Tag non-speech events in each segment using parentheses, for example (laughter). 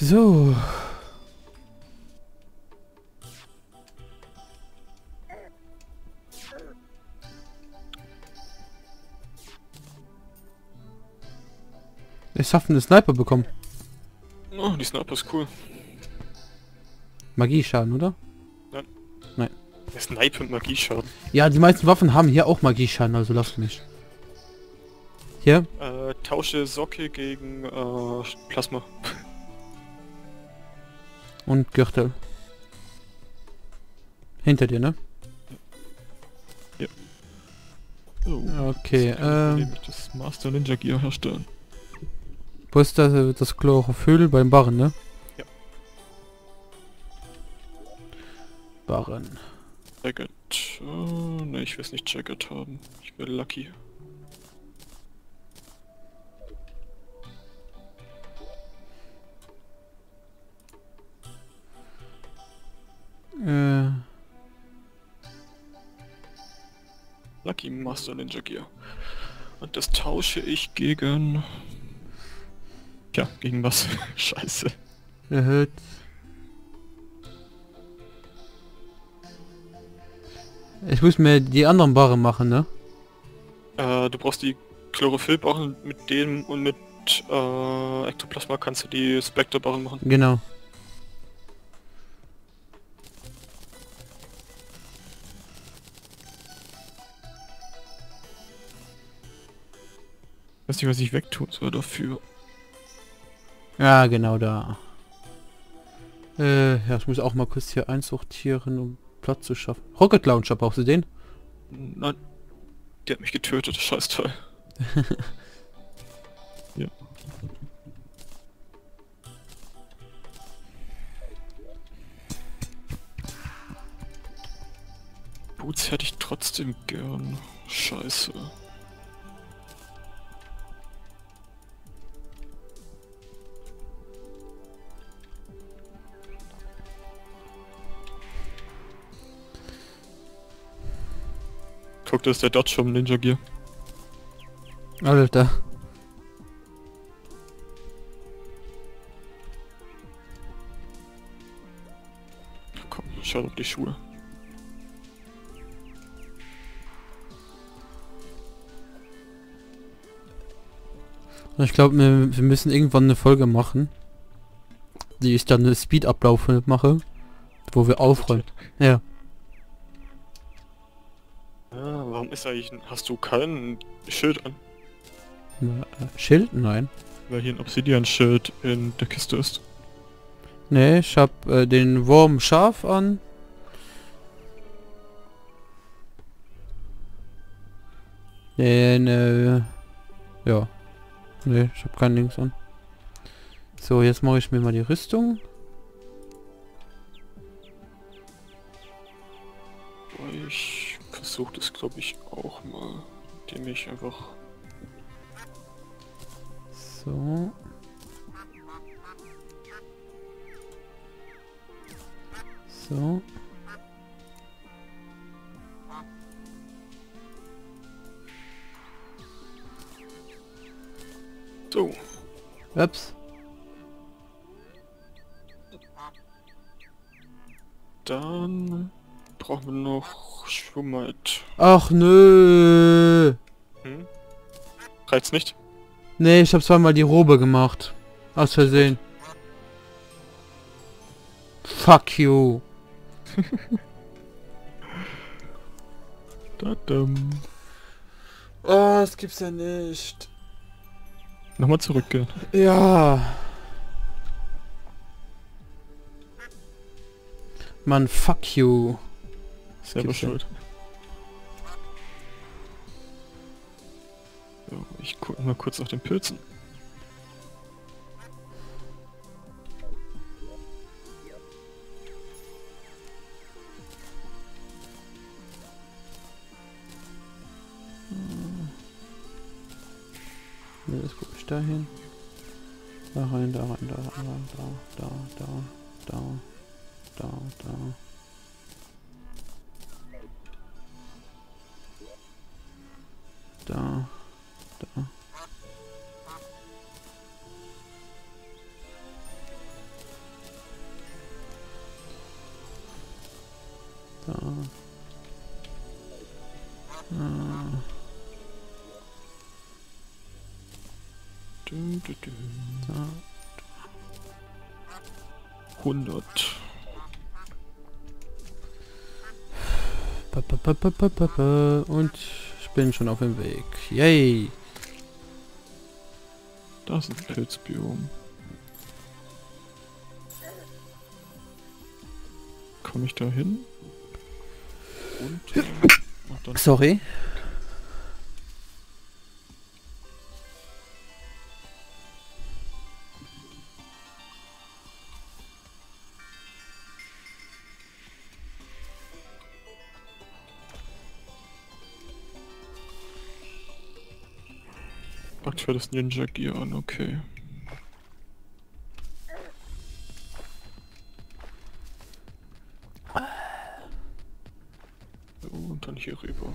So. Ich habe einen Sniper bekommen. Oh, die Sniper ist cool. Magieschaden, oder? Der Sniper mit Magieschaden. Ja, die meisten Waffen haben hier auch Magieschaden, also lasst mich. Hier? Äh, tausche Socke gegen äh, Plasma. Und Gürtel. Hinter dir, ne? Oh, Okay, das ähm, das Master Ninja Gear herstellen. Wo ist das, das Chlorophyll beim Barren, ne? Ja. Barren. Jacket. Oh, ne, ich will es nicht Jacket haben. Ich will Lucky. Lucky Master Ninja Gear. Und das tausche ich gegen... Tja, gegen was? (laughs) Scheiße. erhöht. Ich muss mir die anderen Barren machen, ne? Äh, du brauchst die Chlorophyllbarren mit dem und mit äh, Ektoplasma kannst du die Spectre-Barren machen. Genau. Weiß nicht, was ich wegtun soll dafür. Ja, genau da. Äh, ja, ich muss auch mal kurz hier einsortieren, um Platz zu schaffen. Rocket Launcher, brauchst du den? Nein. Die hat mich getötet, das Scheißteil. (laughs) ja. Boots hätte ich trotzdem gern. Scheiße. Guck, das ist der Dodge vom Ninja Gear. Alter. Komm, schau auf die Schuhe. Ich glaube, wir, wir müssen irgendwann eine Folge machen, die ich dann eine Speed-Ablauf mache, wo wir aufräumen. Ja. Warum ist eigentlich... Hast du kein Schild an? Na, äh, Schild? Nein. Weil hier ein Obsidian-Schild in der Kiste ist. Nee, ich hab äh, den Wurm scharf an. Den, äh, ja. Nee, ich hab kein Links an. So, jetzt mache ich mir mal die Rüstung. Ich versuche das, glaube ich, auch mal. Indem ich einfach... So. So. So, Ups. dann brauchen wir noch Schwummheit. Ach nö. Hm? Reizt nicht? Nee, ich hab zweimal die Robe gemacht. Aus Versehen. Fuck you. (laughs) Dadam. Oh, das gibt's ja nicht. Nochmal zurückgehen. Ja. Mann, fuck you. Selber schuld. So, ich gucke mal kurz nach den Pilzen. Nee, das gucke ich da hin. Da rein, da rein, da rein, da, da, da, da, da, da. Da. Da. Da. Ah. Dün, dün. Da. 100. Und bin schon auf dem Weg. Yay! Das ist ein Pilzbiom. Komme ich da hin? Und, äh, ach, Sorry. aktuelles Ninja Gear an, okay. So, und dann hier rüber.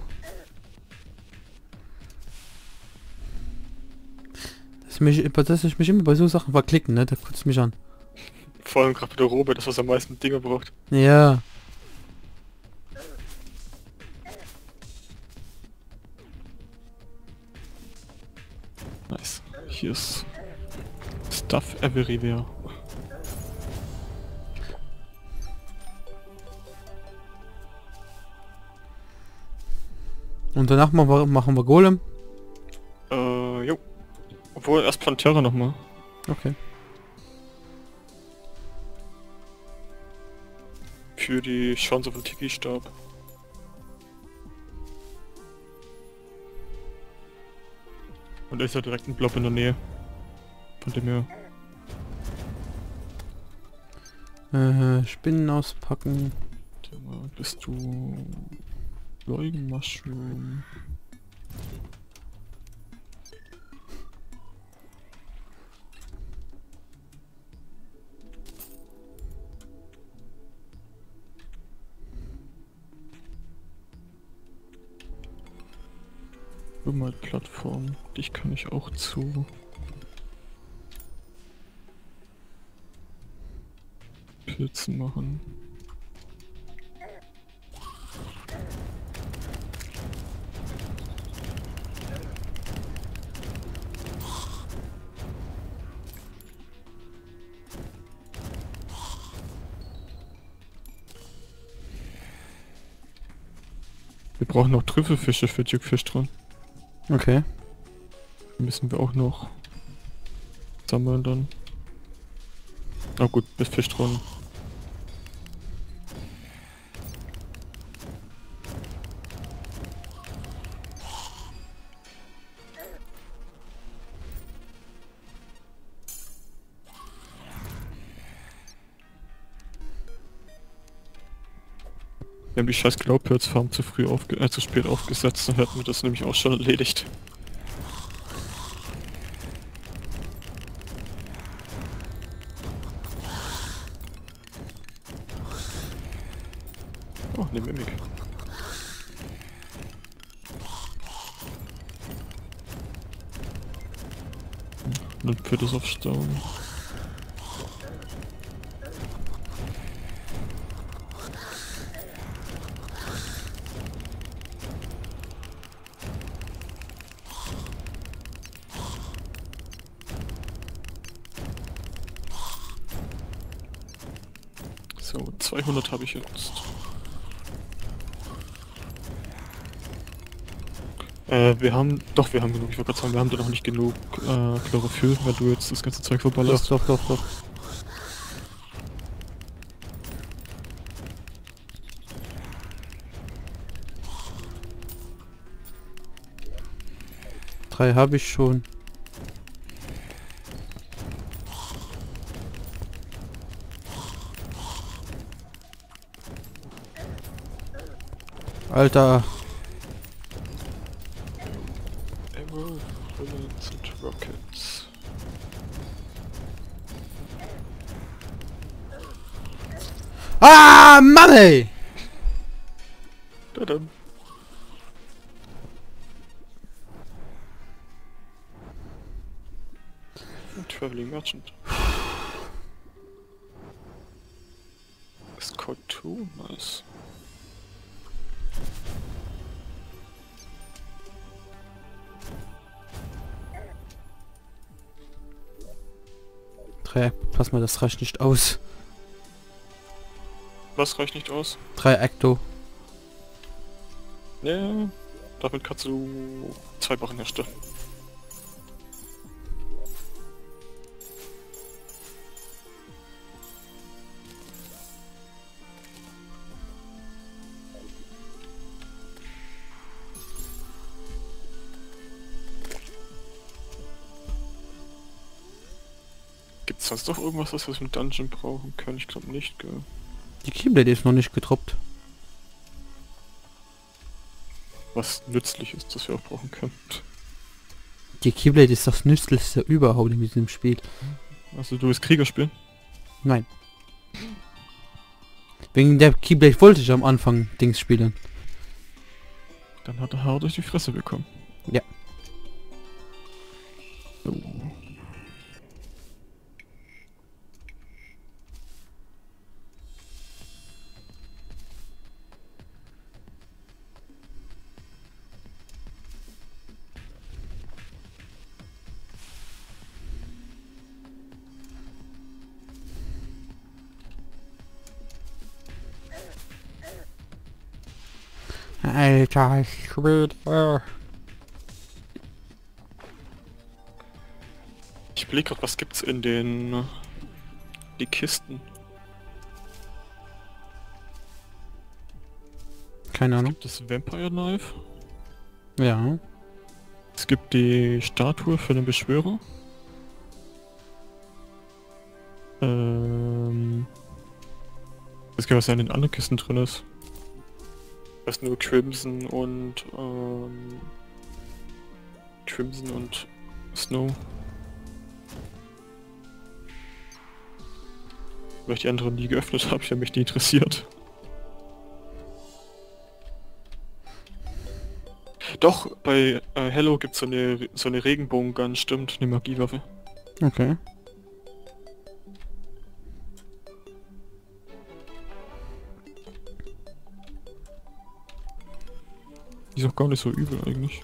Das mich, dass ich mich immer bei so Sachen verklicken, ne? Da kotzt mich an. Vor allem gerade bei der Robert, das was am meisten Dinger braucht. Ja. Hier ist Stuff Everywhere. Und danach machen wir, machen wir Golem. Äh, jo. Obwohl, erst Plantera nochmal. Okay. Für die Chance auf den Tiki-Stab. Da ist ja direkt ein Blob in der Nähe. Von dem her. Äh, Spinnen auspacken. Bist du... Leugen Mushroom. Plattform, dich kann ich auch zu. Pilzen machen. Wir brauchen noch Trüffelfische für Duke Fish dran. Okay. Müssen wir auch noch sammeln dann. Na gut, bis Fisch Wir haben die scheiß Glaupilzfarm zu früh aufge äh, zu spät aufgesetzt und hätten wir das nämlich auch schon erledigt. Oh, ne Mimik. Nun führt es auf Stone. So, 200 habe ich jetzt. Äh, wir haben, doch, wir haben genug, ich wollte gerade sagen, wir haben da noch nicht genug äh, Chlorophyll, weil du jetzt das ganze Zeug Doch, verballerst. doch, doch, doch. Drei habe ich schon. Alter, bullets and rockets. Ah, Mann ey! Da dann. Traveling Merchant. Code 2? Nice. Drei Plasma, das reicht nicht aus. Was reicht nicht aus? Drei Ecto. Ja, damit kannst du zwei Wochen herstellen. Gibt's sonst noch irgendwas, was wir im Dungeon brauchen können? Ich glaube nicht, gell? Die Keyblade ist noch nicht getroppt. Was nützlich ist, das wir auch brauchen können. Die Keyblade ist das nützlichste überhaupt in diesem Spiel. Also du willst Krieger spielen? Nein. Wegen der Keyblade wollte ich am Anfang Dings spielen. Dann hat er hart durch die Fresse bekommen. Ja. Alter Schwede. Ich blick grad, was gibt's in den die Kisten? Keine Ahnung. Das Vampire Knife. Ja. Es gibt die Statue für den Beschwörer. Ähm. Es gibt was ja in den anderen Kisten drin ist. Das ist nur Crimson und ähm, Crimson und Snow. Weil ich die anderen nie geöffnet habe, ich habe mich nie interessiert. Doch, bei äh, Hello gibt es so eine, so eine Regenbogengun, stimmt, eine Magiewaffe. Okay. Die ist auch gar nicht so übel eigentlich.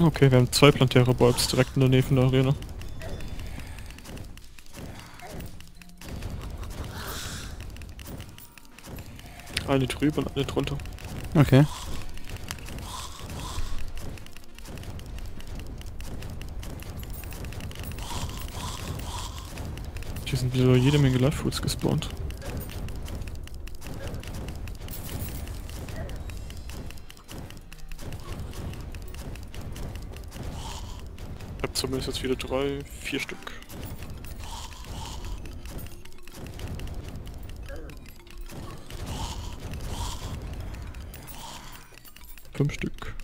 Okay, wir haben zwei Plantäre Bulbs direkt in der Nähe von der Arena. Eine drüber und eine drunter. Okay. Hier sind wieder jede Menge Live Foods gespawnt. Zumindest jetzt wieder drei, vier Stück. Fünf Stück.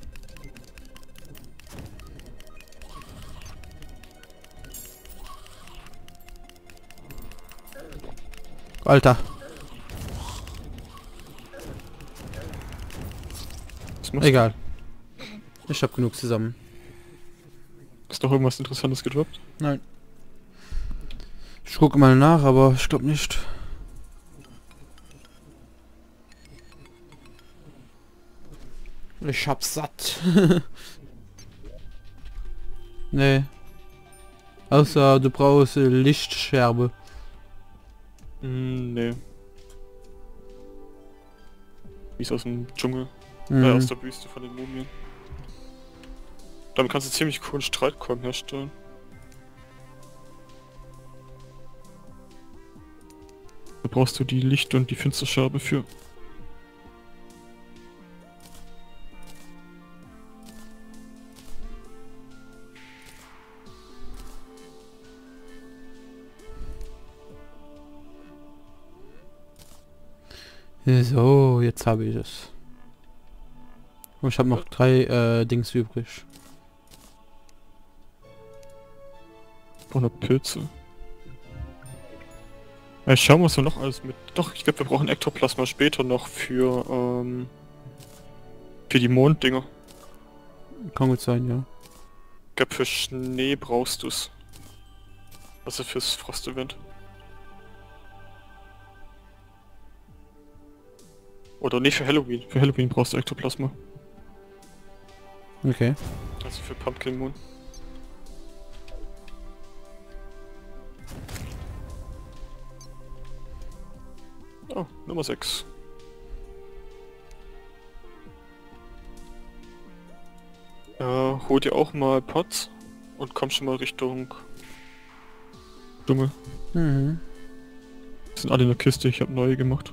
Alter. Egal. Ich hab genug zusammen. Du? Ist doch irgendwas Interessantes gedroppt? Nein. Ich gucke mal nach, aber ich glaube nicht. Ich hab's satt. (laughs) nee. Außer du brauchst Lichtscherbe. Mm, nee. Die ist aus dem Dschungel, Mhm. äh, aus der Wüste von den Mumien. Damit kannst du ziemlich coolen Streitkolben herstellen. Da brauchst du die Licht- und die Finsterscherbe für. So, jetzt habe ich es. Und ich habe noch drei äh, Dings übrig. Brauche noch Pilze. Ja, schauen wir, was wir noch alles mit... Doch, ich glaube, wir brauchen Ektoplasma später noch für, ähm... Für die Monddinger. Kann gut sein, ja. Ich glaube, für Schnee brauchst du's. Also fürs Frost-Event. Oder nicht für Halloween. Für Halloween brauchst du Ektoplasma. Okay. Also für Pumpkin Moon. Oh, Nummer 6. Ja, hol dir auch mal Pots und komm schon mal Richtung Dschungel. Mhm. Sind alle in der Kiste, ich habe neue gemacht.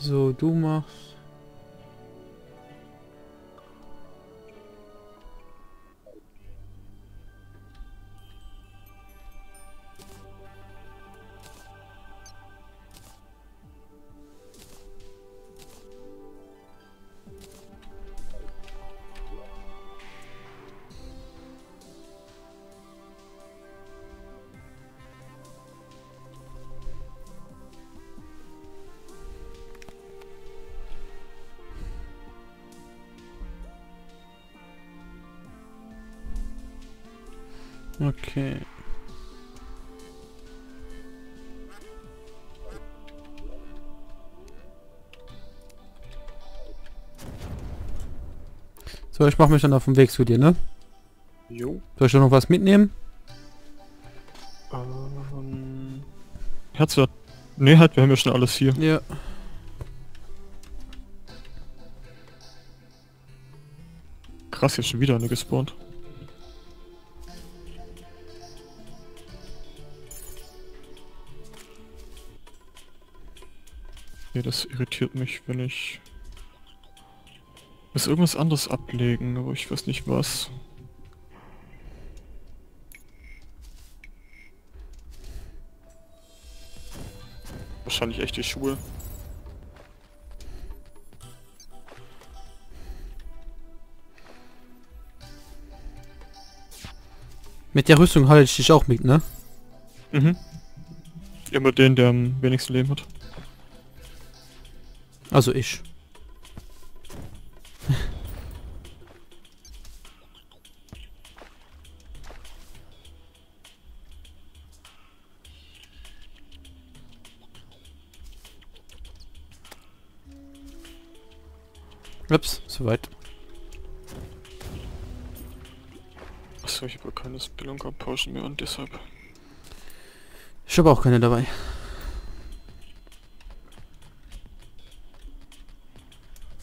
So, du machst... Okay. So, ich mache mich dann auf den Weg zu dir, ne? Jo. Soll ich noch was mitnehmen? Ähm. Herzwert. Ne, halt, wir haben ja schon alles hier. Ja. Krass, hier ist schon wieder eine gespawnt. Okay, das irritiert mich, wenn ich... Muss irgendwas anderes ablegen, aber ich weiß nicht was. Wahrscheinlich echt die Schuhe. Mit der Rüstung halte ich dich auch mit, ne? Mhm. Immer den, der am wenigsten Leben hat. Also ich. (laughs) Ups, soweit. Achso, ich habe keine Spelunker Potion mehr und deshalb. Ich habe auch keine dabei.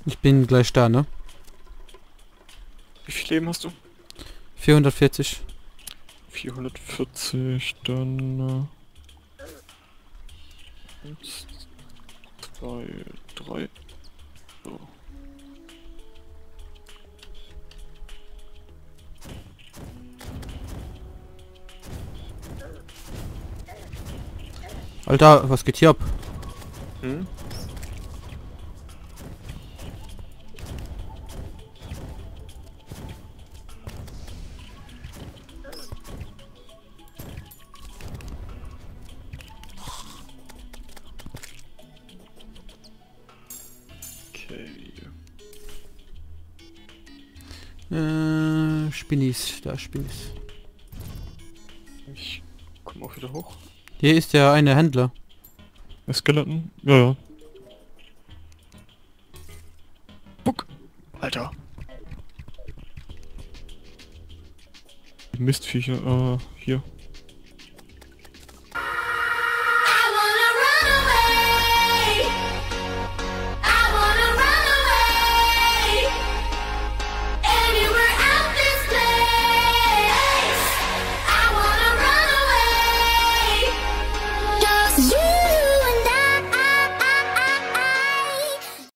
Ich bin gleich da, ne? Wie viel Leben hast du? 440. 440, dann... Äh, eins, zwei, drei. So. Alter, was geht hier ab? Hm? Da Spinnis. Ich komme auch wieder hoch. Hier ist der eine Händler. Der Skeleton? Ja, ja. Buck! Alter! Mistviecher, äh, hier.